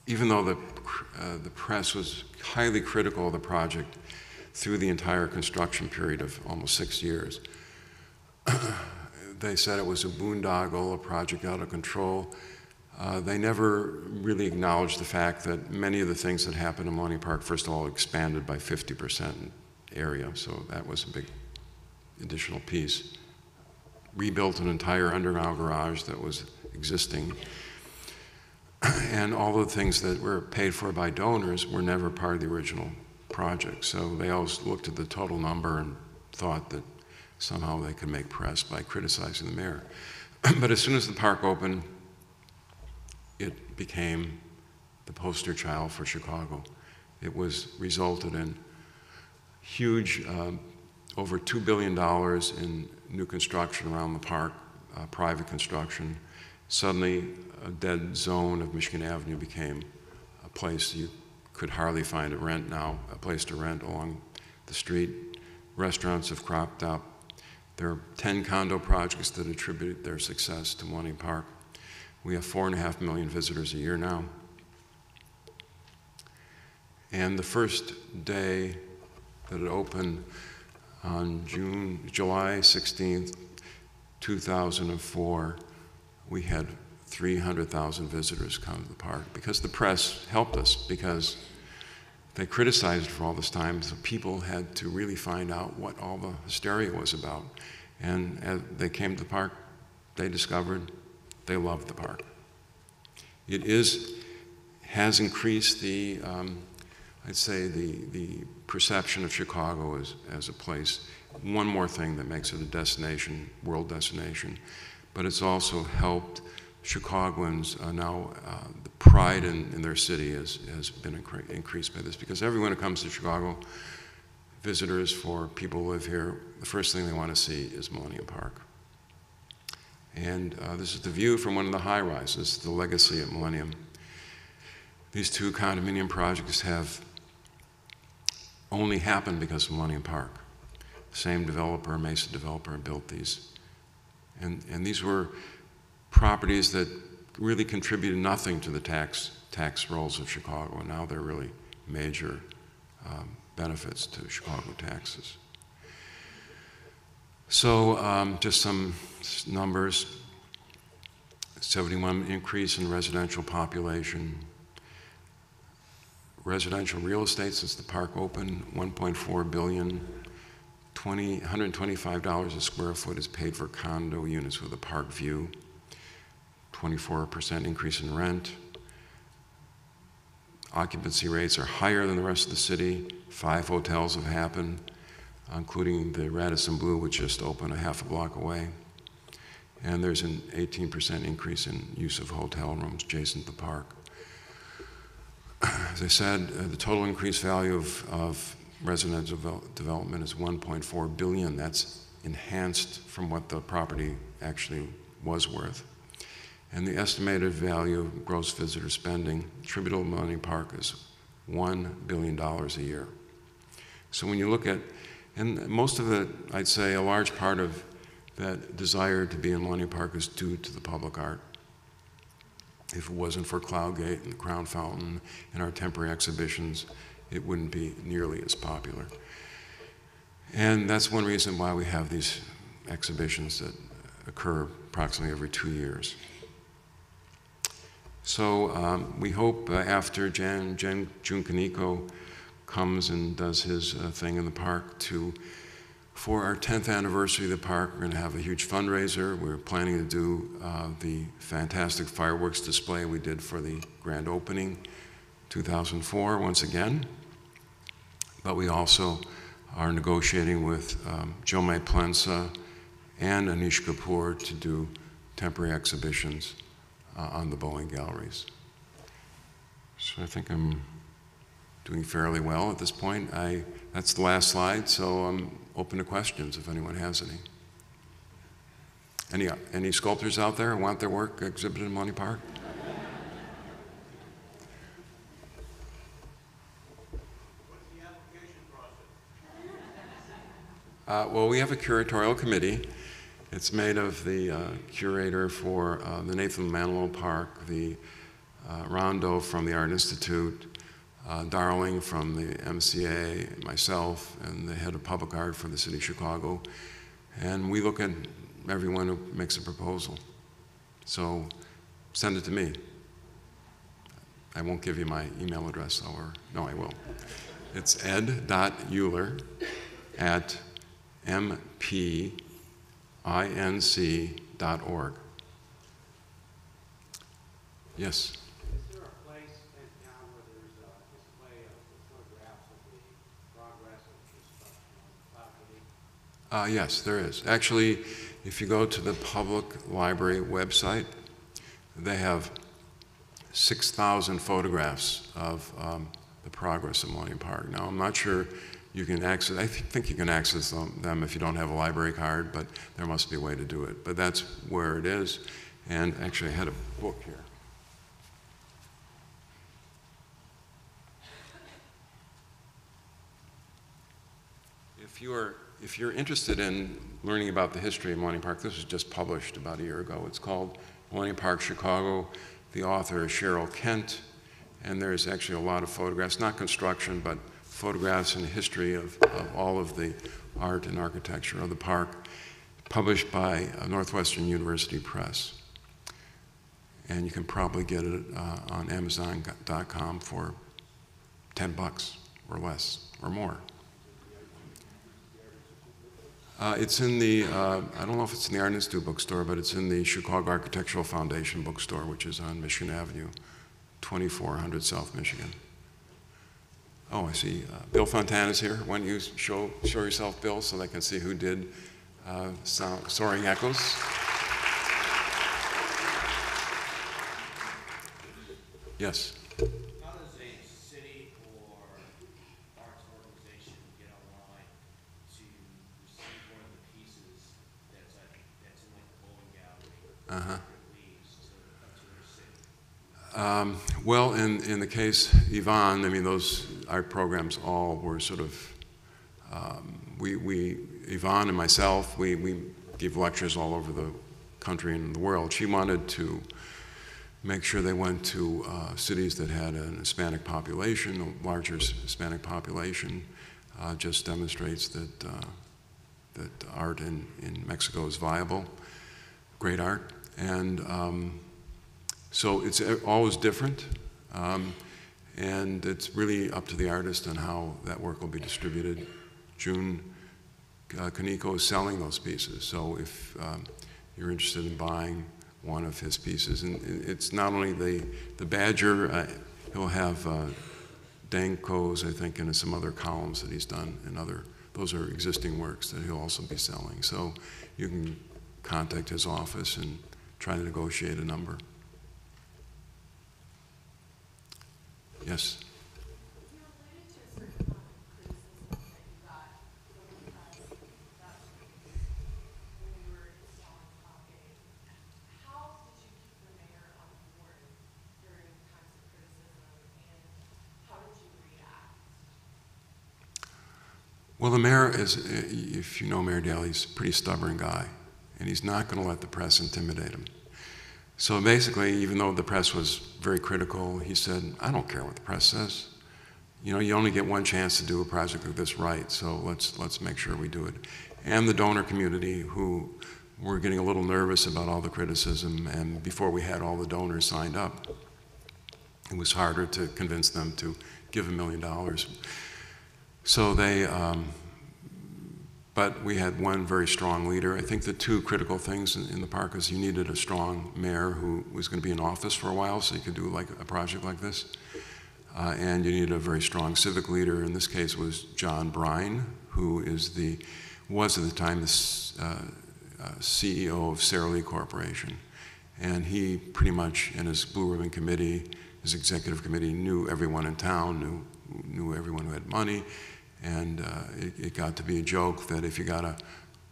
Even though the, uh, the press was highly critical of the project, through the entire construction period of almost six years. they said it was a boondoggle, a project out of control. Uh, they never really acknowledged the fact that many of the things that happened in Millennium Park, first of all, expanded by 50% area, so that was a big additional piece. Rebuilt an entire underground garage that was existing. and all the things that were paid for by donors were never part of the original project. So they always looked at the total number and thought that somehow they could make press by criticizing the mayor. but as soon as the park opened, it became the poster child for Chicago. It was resulted in huge, um, over $2 billion in new construction around the park, uh, private construction. Suddenly, a dead zone of Michigan Avenue became a place you could hardly find a rent now, a place to rent along the street. Restaurants have cropped up. There are 10 condo projects that attribute their success to Millennium Park. We have four and a half million visitors a year now. And the first day that it opened on June, July 16th, 2004, we had 300,000 visitors come to the park because the press helped us because they criticized for all this time, so people had to really find out what all the hysteria was about. And as they came to the park, they discovered they loved the park. It is, has increased the, um, I'd say, the, the perception of Chicago as, as a place. One more thing that makes it a destination, world destination, but it's also helped Chicagoans uh, now, uh, the pride in, in their city has, has been incre- increased by this because everyone who comes to Chicago, visitors for people who live here, the first thing they want to see is Millennium Park. And uh, this is the view from one of the high rises, the legacy at Millennium. These two condominium projects have only happened because of Millennium Park. Same developer, Mesa developer, built these. And, and these were properties that really contributed nothing to the tax, tax rolls of Chicago, and now they're really major um, benefits to Chicago taxes. So um, just some numbers. 71 increase in residential population. Residential real estate since the park opened, 1.4 billion. 20, $125 a square foot is paid for condo units with a park view. 24% increase in rent. Occupancy rates are higher than the rest of the city. Five hotels have happened, including the Radisson Blu, which just opened a half a block away. And there's an 18% increase in use of hotel rooms adjacent to the park. As I said, uh, the total increased value of, of residential devel- development is 1.4 billion. That's enhanced from what the property actually was worth. And the estimated value of gross visitor spending attributable to Millennium Park is $1 billion a year. So when you look at, and most of it, I'd say a large part of that desire to be in Millennium Park is due to the public art. If it wasn't for Cloudgate and the Crown Fountain and our temporary exhibitions, it wouldn't be nearly as popular. And that's one reason why we have these exhibitions that occur approximately every two years. So um, we hope uh, after Jan, Jan, Jun comes and does his uh, thing in the park to, for our 10th anniversary of the park, we're going to have a huge fundraiser. We're planning to do uh, the fantastic fireworks display we did for the grand opening 2004 once again. But we also are negotiating with um, Jaume Plensa and Anish Kapoor to do temporary exhibitions uh, on the Boeing galleries. So I think I'm doing fairly well at this point. I, that's the last slide, so I'm open to questions if anyone has any. Any, any sculptors out there who want their work exhibited in Monty Park? Uh, well, we have a curatorial committee. It's made of the uh, curator for uh, the Nathan Manilow Park, the uh, Rondeau from the Art Institute, uh, Darling from the MCA, myself, and the head of public art for the city of Chicago. And we look at everyone who makes a proposal. So send it to me. I won't give you my email address, or no, I will. It's ed.uhlir at mpinc.org. Yes. Uh, yes, there is. Actually, if you go to the public library website, they have 6,000 photographs of um, the progress of Millennium Park. Now, I'm not sure you can access, I th think you can access them if you don't have a library card, but there must be a way to do it. But that's where it is. And actually, I had a book here. If you are if you're interested in learning about the history of Millennium Park, this was just published about a year ago. It's called Millennium Park Chicago. The author is Cheryl Kent, and there's actually a lot of photographs, not construction, but photographs and history of, of all of the art and architecture of the park, published by uh, Northwestern University Press. And you can probably get it uh, on Amazon.com for 10 bucks or less or more. Uh, it's in the, uh, I don't know if it's in the Art Institute bookstore, but it's in the Chicago Architectural Foundation bookstore, which is on Michigan Avenue, 2400 South Michigan. Oh, I see. Uh, Bill Fontana's here. Why don't you show, show yourself, Bill, so they can see who did uh, Soaring Echoes? Yes.
How does a city or arts organization get online to receive one of the pieces that's, like, that's in like the Boeing gallery?
Uh-huh. Um, well, in, in the case Yvonne, I mean, those art programs all were sort of, um, we, we, Yvonne and myself, we, we give lectures all over the country and the world. She wanted to make sure they went to uh, cities that had an Hispanic population, a larger Hispanic population. Uh, just demonstrates that, uh, that art in, in Mexico is viable, great art. And um, so it's always different, um, and it's really up to the artist on how that work will be distributed. Jun uh, Kaneko is selling those pieces, so if um, you're interested in buying one of his pieces, and it's not only the, the Badger, uh, he'll have uh, Dangos, I think, and some other columns that he's done, and other, those are existing works that he'll also be selling. So you can contact his office and try to negotiate a number. Yes. Well, the mayor is, if you know Mayor Daley, he's a pretty stubborn guy, and he's not going to let the press intimidate him. So basically, even though the press was very critical, he said, I don't care what the press says. You know, you only get one chance to do a project like this right, so let's, let's make sure we do it. And the donor community, who were getting a little nervous about all the criticism, and before we had all the donors signed up, it was harder to convince them to give a million dollars. So they, um, but we had one very strong leader. I think the two critical things in, in, the park is you needed a strong mayor who was going to be in office for a while, so you could do like a project like this. Uh, and you needed a very strong civic leader. In this case, was John Bryan, who is the was at the time the uh, uh, CEO of Sara Lee Corporation, and he pretty much in his Blue Ribbon Committee, his executive committee, knew everyone in town, knew knew everyone who had money and uh, it, it, got to be a joke that if you got a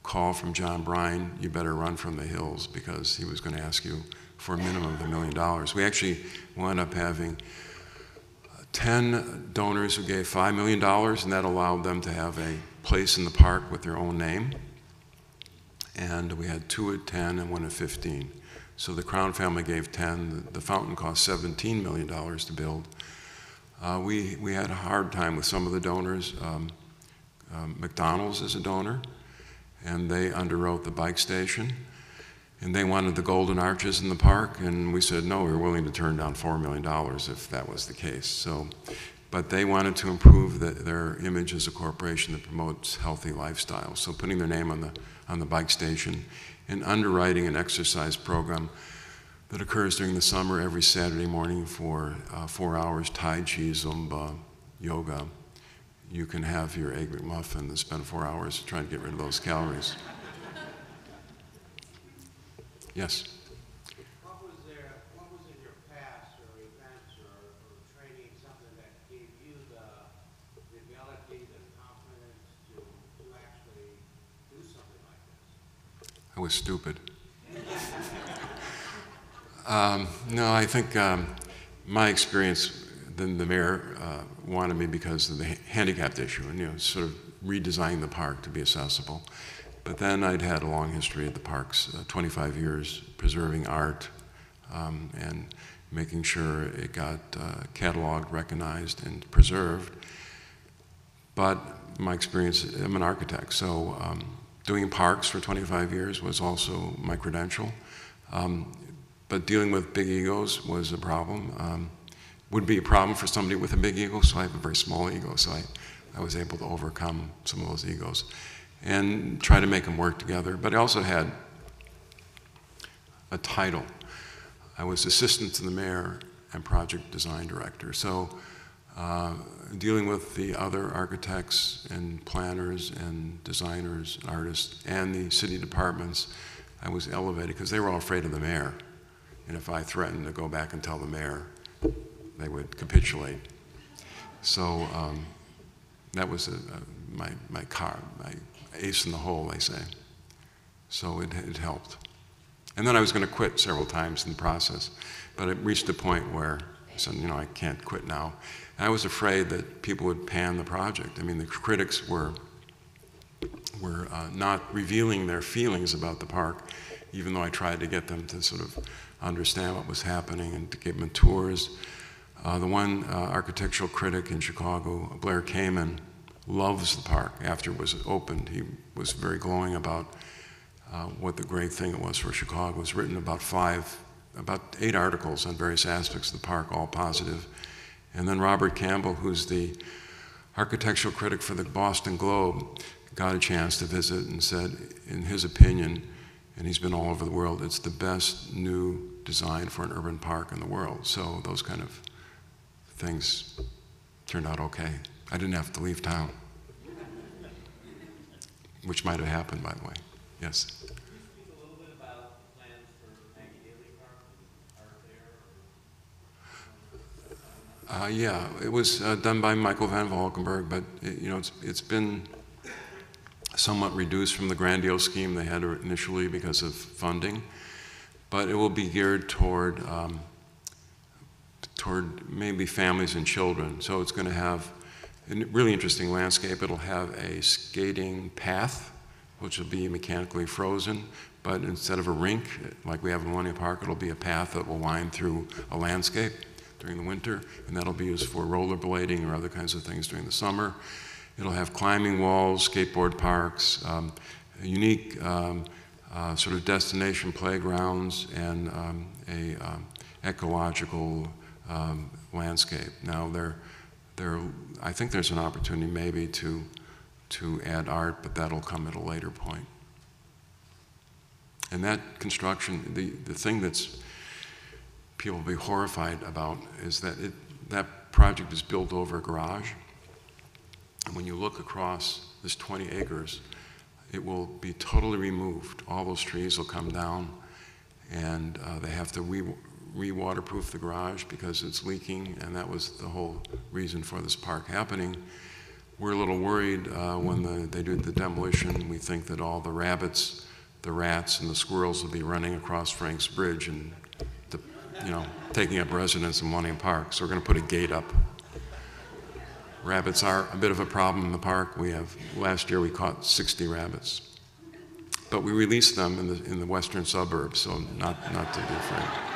call from John Bryan, you better run from the hills because he was going to ask you for a minimum of a million dollars. We actually wound up having uh, 10 donors who gave $5 million, and that allowed them to have a place in the park with their own name. And we had two at 10 and one at 15. So the Crown family gave 10. The fountain cost $17 million to build. Uh, we, we had a hard time with some of the donors. Um, um, McDonald's is a donor, and they underwrote the bike station. And they wanted the golden arches in the park, and we said no, we were willing to turn down $4 million if that was the case. So, but they wanted to improve the, their image as a corporation that promotes healthy lifestyles. So putting their name on the, on the bike station and underwriting an exercise program that occurs during the summer every Saturday morning for uh, four hours Tai Chi, Zumba, yoga. You can have your egg McMuffin and spend four hours trying to get rid of those calories. Yes?
What was there, what was in your past or events or, or training, something that gave you the, the ability, the confidence to, to actually do something like this?
I was stupid. Um, no, I think um, my experience then the mayor uh, wanted me because of the handicapped issue and, you know, sort of redesigning the park to be accessible. But then I'd had a long history at the parks, uh, 25 years preserving art um, and making sure it got uh, cataloged, recognized, and preserved. But my experience, I'm an architect, so um, doing parks for 25 years was also my credential. Um, but dealing with big egos was a problem. Um, would be a problem for somebody with a big ego, so I have a very small ego, so I, I was able to overcome some of those egos and try to make them work together. But I also had a title. I was assistant to the mayor and project design director. So uh, dealing with the other architects and planners and designers and artists and the city departments, I was elevated because they were all afraid of the mayor. And if I threatened to go back and tell the mayor, they would capitulate. So um, that was a, a, my, my car, my ace in the hole, they say. So it, it helped. And then I was going to quit several times in the process, but it reached a point where I said, you know, I can't quit now. And I was afraid that people would pan the project. I mean, the critics were were uh, not revealing their feelings about the park, even though I tried to get them to sort of understand what was happening and to give them tours. Uh, the one uh, architectural critic in Chicago, Blair Kamin, loves the park after it was opened. He was very glowing about uh, what the great thing it was for Chicago. It was written about five, about eight articles on various aspects of the park, all positive. And then Robert Campbell, who's the architectural critic for the Boston Globe, got a chance to visit and said, in his opinion, and he's been all over the world, it's the best new design for an urban park in the world. So those kind of things turned out okay. I didn't have to leave town, which might have happened, by the way. Yes.
Can you speak a little bit about plans for Maggie Daley Park? Are there, or?
Uh, yeah, it was uh, done by Michael Van Valkenburgh, but it, you know it's it's been somewhat reduced from the grandiose scheme they had initially because of funding, but it will be geared toward um, toward maybe families and children. So it's going to have a really interesting landscape. It'll have a skating path, which will be mechanically frozen, but instead of a rink like we have in Millennium Park, it'll be a path that will wind through a landscape during the winter, and that'll be used for rollerblading or other kinds of things during the summer. It'll have climbing walls, skateboard parks, um, unique um, uh, sort of destination playgrounds, and um, a um, ecological um, landscape. Now, there, there, I think there's an opportunity maybe to to add art, but that'll come at a later point. And that construction, the, the thing that's people will be horrified about is that it, that project is built over a garage. And when you look across this 20 acres, it will be totally removed. All those trees will come down, and uh, they have to re, re-waterproof the garage because it's leaking, and that was the whole reason for this park happening. We're a little worried uh, when the, they do the demolition. We think that all the rabbits, the rats, and the squirrels will be running across Frank's Bridge and, the, you know, taking up residence in Millennium Park. So we're going to put a gate up. Rabbits are a bit of a problem in the park. We have last year we caught 60 rabbits, but we released them in the in the western suburbs, so not not to be afraid.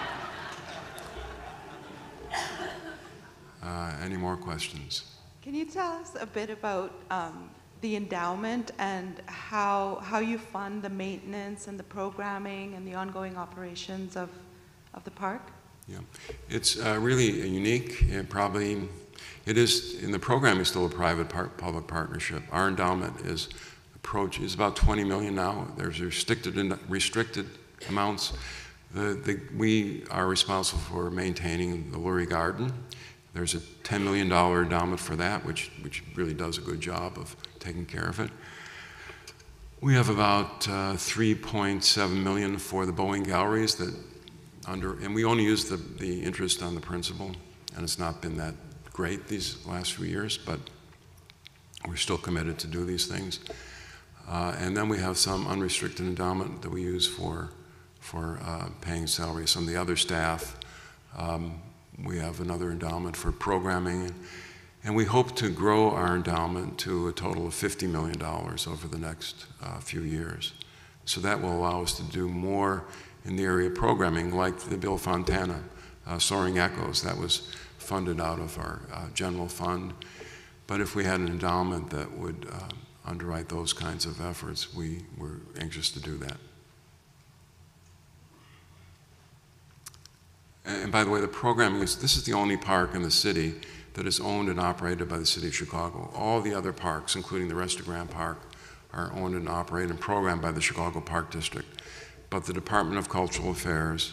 Uh, any more questions?
Can you tell us a bit about um, the endowment and how, how you fund the maintenance and the programming and the ongoing operations of, of the park?
Yeah, it's uh, really unique. It probably, it is in the program is still a private par- public partnership. Our endowment is approach is about 20 million now. There's restricted restricted amounts. The, the, we are responsible for maintaining the Lurie Garden. There's a $10 million endowment for that, which, which really does a good job of taking care of it. We have about uh, 3.7 million for the Boeing galleries that under, and we only use the, the interest on the principal, and it's not been that great these last few years, but we're still committed to do these things. Uh, and then we have some unrestricted endowment that we use for, for uh, paying salaries. Some of the other staff, um, we have another endowment for programming. And we hope to grow our endowment to a total of $50 million over the next uh, few years. So that will allow us to do more in the area of programming, like the Bill Fontana uh, Soaring Echoes. That was funded out of our uh, general fund. But if we had an endowment that would uh, underwrite those kinds of efforts, we were anxious to do that. And by the way, the programming is this is the only park in the city that is owned and operated by the city of Chicago. All the other parks, including the rest of Grant Park, are owned and operated and programmed by the Chicago Park District. But the Department of Cultural Affairs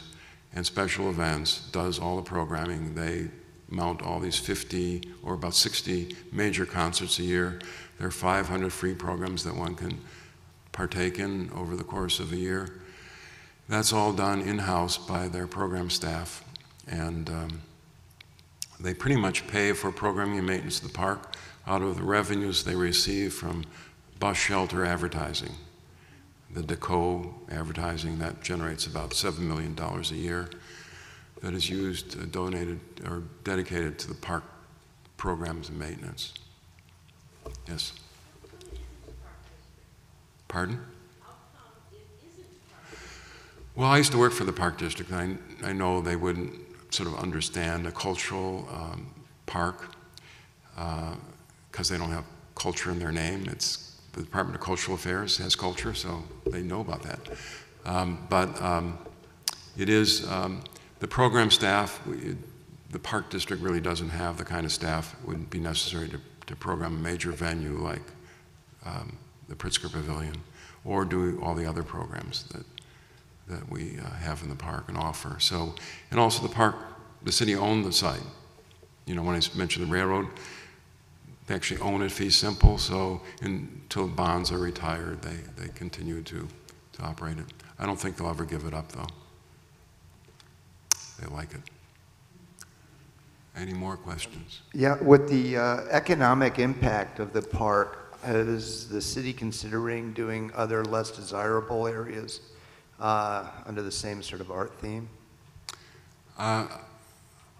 and Special Events does all the programming. They mount all these 50 or about 60 major concerts a year. There are 500 free programs that one can partake in over the course of a year. That's all done in-house by their program staff. And um, they pretty much pay for programming and maintenance of the park out of the revenues they receive from bus shelter advertising. The Decaux advertising that generates about $7 million a year that is used, uh, donated, or dedicated to the park programs and maintenance. Yes? Pardon? Well, I used to work for the Park District, and I, I know they wouldn't sort of understand a cultural um, park because they don't have culture in their name. It's the Department of Cultural Affairs has culture, so they know about that. Um, but um, it is um, the program staff. The Park District really doesn't have the kind of staff would be necessary to, to program a major venue like um, the Pritzker Pavilion, or do all the other programs that that we uh, have in the park and offer. So, and also the park, the city owned the site. You know, when I mentioned the railroad, they actually own it fee simple, so until bonds are retired, they, they continue to, to operate it. I don't think they'll ever give it up, though. They like it. Any more questions?
Yeah, with the uh, economic impact of the park, is the city considering doing other less desirable areas uh, under the same sort of art theme?
Uh,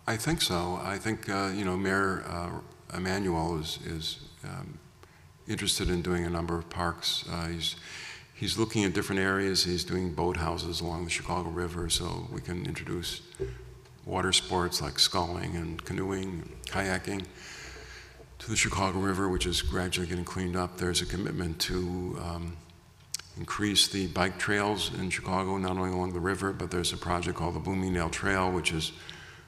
I think so. I think, uh, you know, Mayor uh, Emanuel is, is um, interested in doing a number of parks. Uh, he's, he's looking at different areas. He's doing boathouses along the Chicago River, so we can introduce water sports like sculling and canoeing, kayaking to the Chicago River, which is gradually getting cleaned up. There's a commitment to um, increase the bike trails in Chicago, not only along the river, but there's a project called the Bloomingdale Trail, which is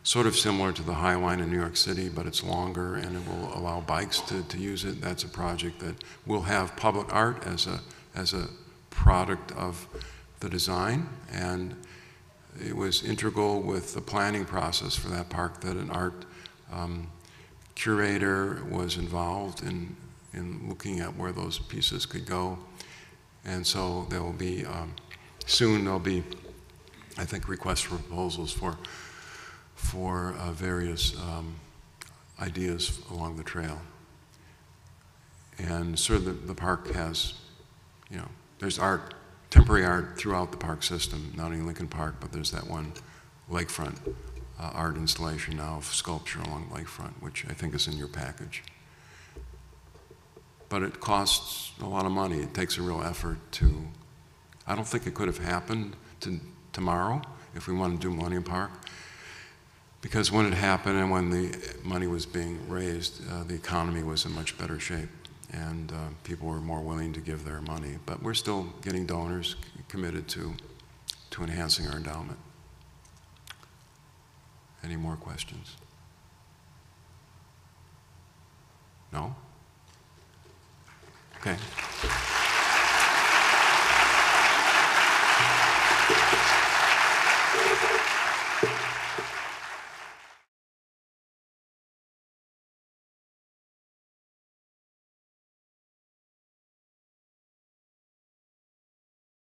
sort of similar to the High Line in New York City, but it's longer and it will allow bikes to, to use it. That's a project that will have public art as a, as a product of the design. And it was integral with the planning process for that park that an art um, curator was involved in, in looking at where those pieces could go. And so there will be, um, soon there'll be, I think, requests for proposals for, for uh, various um, ideas along the trail. And sort of the, the park has, you know, there's art, temporary art throughout the park system, not only Lincoln Park, but there's that one lakefront uh, art installation now of sculpture along lakefront, which I think is in your package but it costs a lot of money. It takes a real effort to. I don't think it could have happened to, tomorrow if we wanted to do Millennium Park, because when it happened and when the money was being raised, uh, the economy was in much better shape, and uh, people were more willing to give their money. But we're still getting donors committed to to enhancing our endowment. Any more questions? No? Okay.